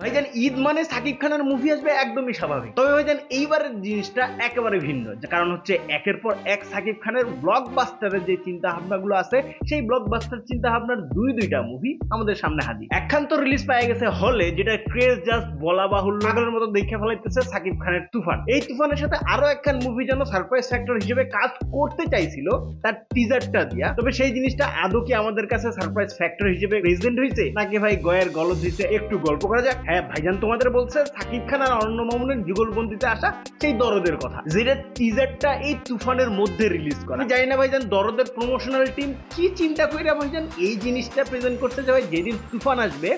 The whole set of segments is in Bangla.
ভাইজান ঈদ মানে সাকিব খানের মুভি আসবে একদমই স্বাভাবিক। তবে ভাইজান এইবারের জিনিসটা একেবারে ভিন্ন। কারণ হচ্ছে একের পর এক সাকিব খানের ব্লকবাস্টারের যে চিন্তা ভাবনাগুলো আছে, সেই ব্লকবাস্টার চিন্তা ভাবনার দুই দুইটা মুভি আমাদের সামনে হাজির। একখান তো রিলিজ পাওয়া গেছে হলে, যেটা ক্রেজ জাস্ট বলা বাহুল্য আগের মতো দেখে ফেলাইতেছে সাকিব খানের তুফান। এই তুফানের সাথে আরও একখান মুভি যেন সারপ্রাইজ ফ্যাক্টর হিসেবে কাজ করতে চাইছিল, তার টিজারটা দিয়া। তবে সেই জিনিসটা আদৌ কি আমাদের কাছে সারপ্রাইজ ফ্যাক্টর হিসেবে প্রেজেন্ট হয়েছে নাকি ভাই গয়ের গলদ হয়েছে একটু গল্প করা যাক। হ্যাঁ ভাইজান তোমাদের বলছে সাকিব খান আর অন্য মামুনের যুগলবন্দিতে আসা সেই দরদের কথা। যেটা টিজারটা এই তুফানের মধ্যে রিলিজ করা। আমি জানি না ভাইজান, দরদের প্রমোশনাল টিম কি চিন্তা করে ভাইজান এই জিনিসটা প্রেজেন্ট করতে যাবে যেদিন তুফান আসবে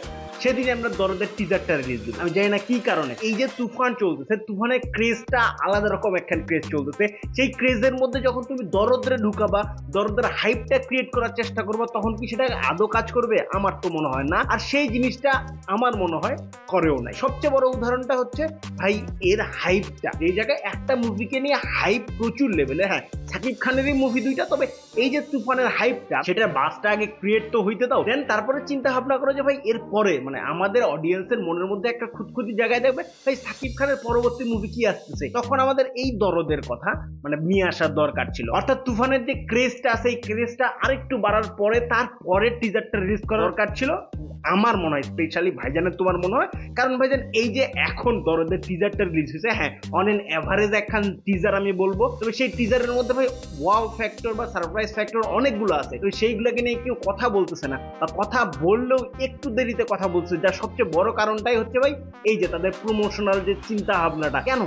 সেদিন আমরা দরদের টিজারটা রিলিজ দিই আমি জানি না কি কারণে। এই যে তুফান চলতেছে, তুফানের ক্রেজটা আলাদা রকম একখান ক্রেজ চলতেছে। সেই ক্রেজের মধ্যে যখন তুমি দরদরে ঢুকাবা, দরদের হাইপটা ক্রিয়েট করার চেষ্টা করবা, তখন কি সেটা আদৌ কাজ করবে? আমার তো মনে হয় না। আর সেই জিনিসটা আমার মনে হয় করেও নাই। সবচেয়ে বড় উদাহরণটা হচ্ছে, ভাই, এর হাইপটা এই জায়গায় একটা মুভিকে নিয়ে হাইপ প্রচুর লেভেলে হ্যাঁ সাকিব খানেরই মুভি দুইটা, তবে এই যে তুফানের হাইপটা সেটা বাসটা আগে ক্রিয়েট তো হইতে দাও। দেন তারপরে চিন্তা ভাবনা করো যে, ভাই এর পরে মানে আমাদের অডিয়েন্সের মনের মধ্যে একটা খুঁতখুতি জায়গায় দেখবে ভাই সাকিব খানের পরবর্তী মুভি কি আসতেছে? তখন আমাদের এই দরদের কথা মানে নিয়ে আসার দরকার ছিল। অর্থাৎ তুফানের যে ক্রেজটা আছে, এই ক্রেজটা আরেকটু বাড়ার পরে তার পরের টিজারটা রিলিজ করার দরকার ছিল। আমার মনে হয় স্পেশালি ভাইজানের তোমার মনে হয়? কারণ ভাইজান, এই যে এখন দরদের টিজারটা রিলিজ হয়েছে হ্যাঁ অন এন অ্যাভারেজ একখান টিজার আমি বলব, তবে সেই টিজারের মধ্যে ভাই ওয়াও ফ্যাক্টর বা সারপ্রাইজ ফ্যাক্টর অনেকগুলো আছে। তো সেইগুলোকে নিয়ে কেউ কথা বলতেছে না, বা কথা বললেও একটু দেরিতে কথা বলছে, যার সবচেয়ে বড় কারণটাই হচ্ছে ভাই, এই যে তাদের প্রমোশনাল যে চিন্তা ভাবনাটা কেন?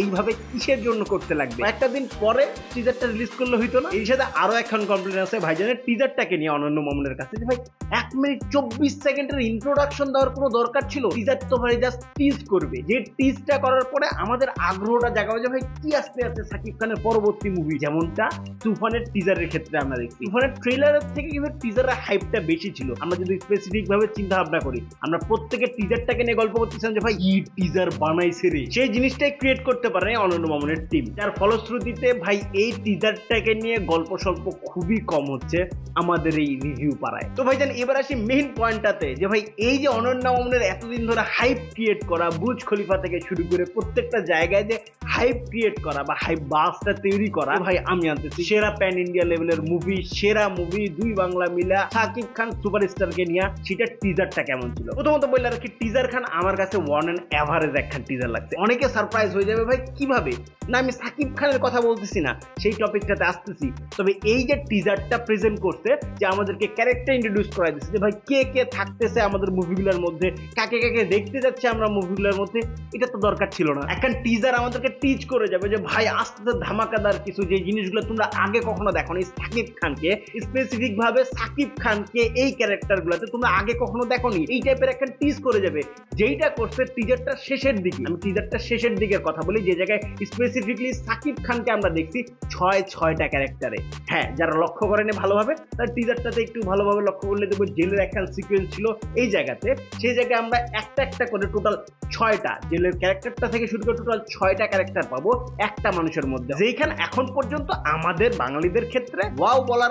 এইভাবে কিসের জন্য করতে লাগবে? একটা দিন পরে টিজারটা রিলিজ করলে হইতো না? এই সাথে আরও একখান কমপ্লেন আছে ভাইজানের টিজারটাকে নিয়ে অনন্য মামুনের কাছে যে ভাই, এক মিনিট চব্বিশ সেকেন্ডের ইন্ট্রোডাকশন দেওয়ার কোনো দরকার ছিল? টিজার তো ভাই জাস্ট টিজ করবে। যে টিজটা করার পরে আমাদের আগ্রহটা জাগাবে যে ভাই কি আসতে আছে সাকিব খানের পরবর্তী মুভি যেমনটা তুফানের টিজারের ক্ষেত্রে আমরা দেখছি। তুফানের ট্রেলারের থেকে কিন্তু টিজারের হাইপটা বেশি ছিল। আমরা যদি স্পেসিফিক ভাবে চিন্তা ভাবনা করি, আমরা প্রত্যেকের টিজারটাকে নিয়ে গল্প করতেছিলাম যে ভাই ই টিজার বানাইছে রে? সেই জিনিসটাই ক্রিয়েট করতে পারে অনন্য মামুনের টিম যার ফলশ্রুতিতে ভাই এই টিজারটাকে নিয়ে গল্প স্বল্প খুবই কম হচ্ছে আমাদের এই রিভিউ পাড়ায়। তো ভাই জান এবার আসি মেইন পয়েন্টটাতে যে ভাই, এই যে অনন্য মামুনের এতদিন ধরে হাইপ ক্রিয়েট করা বুজ খলিফা থেকে শুরু করে প্রত্যেকটা জায়গায় যে হাইপ ক্রিয়েট করা বা হাইপ বাসটা তৈরি করা ভাই আমি আনতেছি। সেরা প্যান ইন্ডিয়া লেভেলের মুভি সেরা মুভি দুই বাংলা মিলা, সাকিব খান সুপারস্টারকে নিয়ে সেটা টিজারটা কেমন ছিল? প্রথমত বললে আর কি টিজার খান আমার কাছে ওয়ান অ্যান্ড অ্যাভারেজ একখান টিজার লাগছে। অনেকে সারপ্রাইজ হয়ে যাবে ভাই, কীভাবে? না, আমি সাকিব খানের কথা বলতেছি না, সেই টপিকটাতে আসতেছি। তবে এই যে টিজারটা প্রেজেন্ট করছে, যে আমাদেরকে ক্যারেক্টার ইন্ট্রোডিউস করা দিচ্ছে, যে ভাই কে কে থাকতেছে আমাদের মুভিগুলোর মধ্যে, কাকে কাকে দেখতে যাচ্ছে আমরা মুভিগুলোর মধ্যে, এটা তো দরকার ছিল না। এখন টিজার আমাদেরকে টিচ করে যাবে যে, ভাই, আস্তে ধামাকাদার কিছু যে জিনিসগুলো তোমরা আগে কখনো দেখো নি সাকিব খানকে স্পেসিফিক ভাবে সাকিব খানকে এই ক্যারেক্টার গুলোতে তোমরা আগে কখনো দেখোনি। এই টাইপের একটা টিজ করে যাবে। যেইটা করছে টিজারটা শেষের দিকে। আমি টিজারটা শেষের দিকের কথা বলি, যে জায়গায় স্পেসিফিকলি সাকিব খানকে আমরা দেখছি ছয়, ছয়টা ক্যারেক্টারে হ্যাঁ যারা লক্ষ্য করেনি ভালোভাবে, তার টিজারটাতে একটু ভালোভাবে লক্ষ্য করলে দেখব জেলের একখান সিকুয়েন্স ছিল এই জায়গাতে। সেই জায়গায় আমরা একটা একটা করে টোটাল ছয়টা জেলের ক্যারেক্টারটা থেকে শুরু করে টোটাল ছয়টা ক্যারেক্টার পাবো একটা মানুষের মধ্যে। যেখানে এখন পর্যন্ত আমাদের বাঙালিদের ক্ষেত্রে ওয়াও বলার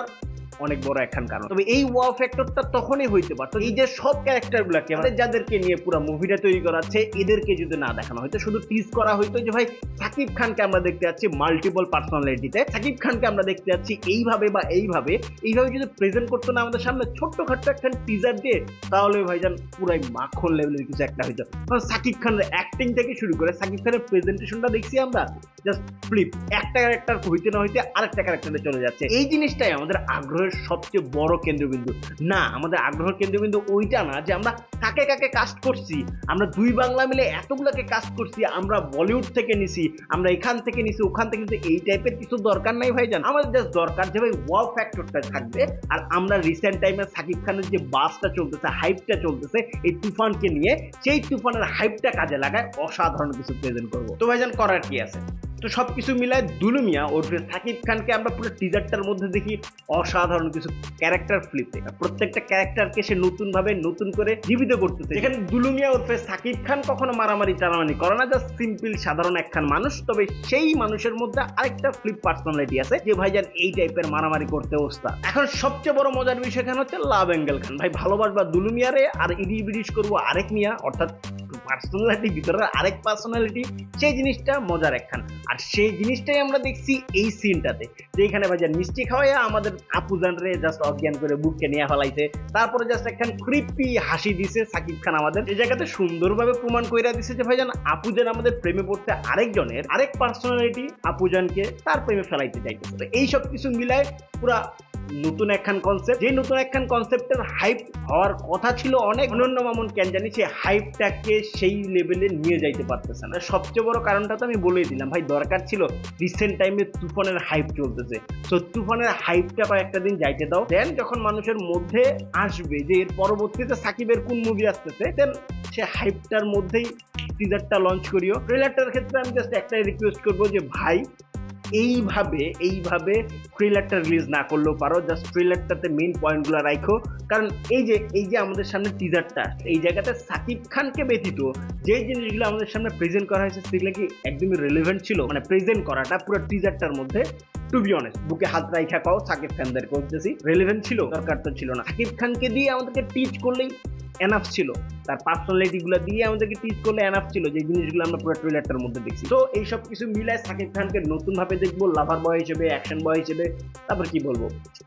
অনেক বড় একখান কারণ। তবে এই ওয়াও ফ্যাক্টরটা তখনই হইতে পারতো এই যে সব ক্যারেক্টার গুলাকে আমাদের যাদেরকে নিয়ে পুরো মুভিটা তৈরি করা আছে এদেরকে যদি না দেখানো হয়তো শুধু টিজ করা হইতো যে, ভাই, সাকিব খানকে আমরা দেখতে যাচ্ছি মাল্টিপল পার্সোনালিটিতে সাকিব খানকে আমরা দেখতে যাচ্ছি এইভাবে বা এইভাবে। এইভাবে যদি প্রেজেন্ট করতো না আমাদের সামনে ছোট্ট খাট্ট একটা টিজার দিয়ে, তাহলে ভাইজান পুরাই মাখন লেভেলের কিছু একটা হইতো। কারণ সাকিব খানের অ্যাক্টিং থেকে শুরু করে, সাকিব খানের প্রেজেন্টেশনটা দেখছি আমরা জাস্ট ফ্লিপ একটা ক্যারেক্টার হইতে না হইতে আরেকটা ক্যারেক্টারে চলে যাচ্ছে। এই জিনিসটাই আমাদের আগ্রহের সবচেয়ে বড় কেন্দ্রবিন্দু। না, আমাদের আগ্রহের কেন্দ্রবিন্দু ওইটা না যে আমরা কাকে কাকে কাস্ট করছি। আমরা দুই বাংলা মিলে এতগুলোকে কাস্ট করছি, আমরা বলিউড থেকে নিছি, আমরা এখান থেকে নিছি, ওখান থেকে নিছি, এই টাইপের কিছু দরকার নাই ভাই জান আমাদের জাস্ট দরকার যে ভাই ওয়াও ফ্যাক্টরটা থাকবে। আর আমরা রিসেন্ট টাইমে সাকিব খানের যে বাসটা চলতেছে হাইপটা চলতেছে, এই তুফানকে নিয়ে, সেই তুফানের হাইপটা কাজে লাগায় অসাধারণ কিছু প্রেজেন্ট করব। তো ভাই ভাইজান করার কি আছে? তো সবকিছু মিলায় দুলুমিয়া ওরফে সাকিব খানকে আমরা পুরো টিজারটার মধ্যে দেখি অসাধারণ কিছু ক্যারেক্টার ফ্লিপ প্রত্যেকটা ক্যারেক্টারকে সে নতুন ভাবে নতুন করে জীবিত করতেছে এখানে দুলুমিয়া ওরফে সাকিব খান কখনো মারামারি চালামারি করে না জাস্ট সিম্পল সাধারণ একখান মানুষ। তবে সেই মানুষের মধ্যে আরেকটা ফ্লিপ পার্সোনালিটি আছে, যে ভাইজান এই টাইপের মারামারি করতে ওস্তা এখন সবচেয়ে বড় মজার বিষয় এখানে হচ্ছে লাভ অ্যাঙ্গেল খান। ভাই ভালোবাসবা দুলুমিয়ারে, আর ইডি বিডিশ করব আরেক মিয়া, অর্থাৎ পার্সোনালিটি ভিতরে আরেক পার্সোনালিটি সেই জিনিসটা মজার একখান। আর সেই জিনিসটাই আমরা দেখছি এই সিনটাতে যে এখানে ভাইজান মিষ্টি খাওয়াইয়া আমাদের আপুজান রে জাস্ট অজ্ঞান করে বুককে নিয়ে ফেলাইছে। তারপরে জাস্ট একখান ক্রিপি হাসি দিছে সাকিব খান আমাদের। এই জায়গাতে সুন্দরভাবে প্রমাণ কইরা দিছে যে ভাইজান আপুজান আমাদের প্রেমে পড়তে আরেকজনের আরেক পার্সোনালিটি আপুজানকে তার প্রেমে ফেলাইতে চাইতেছে। তো এইসব কিছু মিলায় পুরা নতুন একখান কনসেপ্ট যে নতুন একখান কনসেপ্টের হাইপ হওয়ার কথা ছিল অনেক, অনন্য মামুন কেন জানি সে হাইপটাকে সেই লেভেলে নিয়ে যাইতে পারতেছে না। সবচেয়ে বড় কারণটা তো আমি বলেই দিলাম, ভাই দরকার ছিল রিসেন্ট টাইমে তুফানের হাইপ চলতেছে। তো তুফানের হাইপটা কয়েকটা দিন যাইতে দাও। দেন যখন মানুষের মধ্যে আসবে যে এর পরবর্তীতে সাকিবের কোন মুভি আসতেছে দেন সে হাইপটার মধ্যেই টিজারটা লঞ্চ করিও। ট্রেলারটার ক্ষেত্রে আমি জাস্ট একটাই রিকোয়েস্ট করব যে, ভাই এইভাবে এইভাবে ট্রেলারটা রিলিজ না করলেও পারো জাস্ট ট্রেলারটাতে মেইন পয়েন্টগুলো রাখো কারণ এই যে এই যে আমাদের সামনে টিজারটা এই জায়গাতে সাকিব খানকে ব্যতীত যে জিনিসগুলো আমাদের সামনে প্রেজেন্ট করা হয়েছে, সেগুলো কি একদমই রেলেভেন্ট ছিল? মানে প্রেজেন্ট করাটা পুরো টিজারটার মধ্যে টু বি অনেস্ট বুকে হাত রাইখা পাও সাকিব খানদের বলতেছি রেলেভেন্ট ছিল, দরকার তো ছিল না। সাকিব খানকে দিয়ে আমাদেরকে টিচ করলেই এনাফ ছিল। তার পার্সোনালিটি গুলো দিয়ে আমাদেরকে টিচ করলে এনাফ ছিল যে জিনিসগুলো আমরা পুরো ট্রেলারটার মধ্যে দেখছি। তো এই সব কিছু মিলায় সাকিব খানকে নতুন ভাবে দেখব লাভার বয় হিসেবে অ্যাকশন বয় হিসেবে, তারপর কি বলব?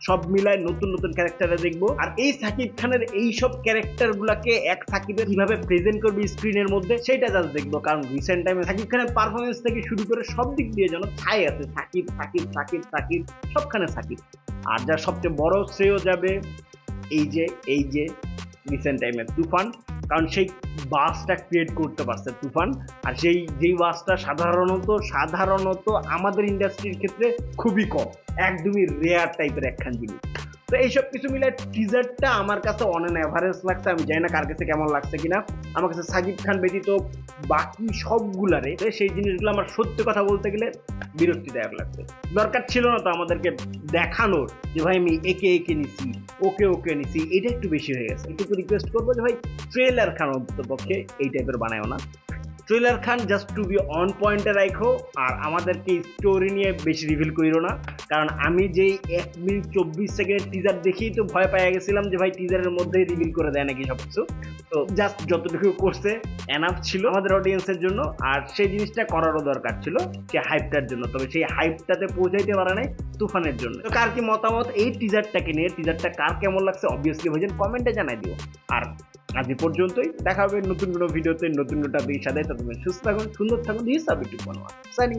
সব মিলায় নতুন নতুন ক্যারেক্টারে দেখব। আর এই সাকিব খানের এই সব ক্যারেক্টার গুলাকে এক সাকিবের কীভাবে প্রেজেন্ট করবে স্ক্রিনের মধ্যে সেটা জাস্ট দেখব। কারণ রিসেন্ট টাইমে সাকিব খানের পারফরমেন্স থেকে শুরু করে সব দিক দিয়ে যেন ছাই আছে, সাকিব সাকিব সাকিব সাকিব, সবখানে সাকিব। আর যা সবচেয়ে বড় শ্রেয় যাবে এই যে এই যে রিসেন্ট টাইমে তুফান, কারণ সেই বাসটা ক্রিয়েট করতে পারছে তুফান, আর সেই, যেই বাসটা সাধারণত সাধারণত আমাদের ইন্ডাস্ট্রির ক্ষেত্রে খুবই কম, একদমই রেয়ার টাইপের একখান জিনিস। তো এইসব কিছু মিলে টিজারটা আমার কাছে অন অ্যান অ্যাভারেজ লাগছে, আমি জানি না কার কাছে কেমন লাগছে কিনা। আমার কাছে সাকিব খান ব্যতীত বাকি সবগুলারে সেই জিনিসগুলো আমার সত্যি কথা বলতে গেলে বিরক্তিদায়ক লাগছে। দরকার ছিল না তো আমাদেরকে দেখানোর যে ভাই আমি একে একে নিছি, ওকে ওকে নিছি, এটা একটু বেশি হয়ে গেছে। একটু রিকোয়েস্ট করব যে ভাই ট্রেলার খান অন্তত পক্ষে এই টাইপের বানায়ও না। ট্রেলার খান জাস্ট টু বি অন পয়েন্টে রাখো আর আমাদেরকে স্টোরি নিয়ে বেশি রিভিল করিও না। কারণ আমি যেই এক মিনিট চব্বিশ সেকেন্ড টিজার দেখেই তো ভয় পেয়ে গেছিলাম যে ভাই টিজারের মধ্যেই রিভিল করে দেয় নাকি সব কিছু তো জাস্ট যতটুকু করছে এনাফ ছিল আমাদের অডিয়েন্সের জন্য, আর সেই জিনিসটা করারও দরকার ছিল সে হাইপটার জন্য। তবে সেই হাইপটাতে পৌঁছাইতে পারে নাই তুফানের জন্য। তো কার কি মতামত? এই টিজারটাকে নিয়ে টিজারটা কার কেমন লাগছে? অবভিয়াসলি ভাইজান কমেন্টে জানাই দিও। আর আজ পর্যন্তই। দেখা হবে নতুন কোনো ভিডিওতে, নতুন কোনো টপিকের সাথে। সুস্থ থাকুন, সুন্দর থাকুন দিস সাবিটু সাইনিং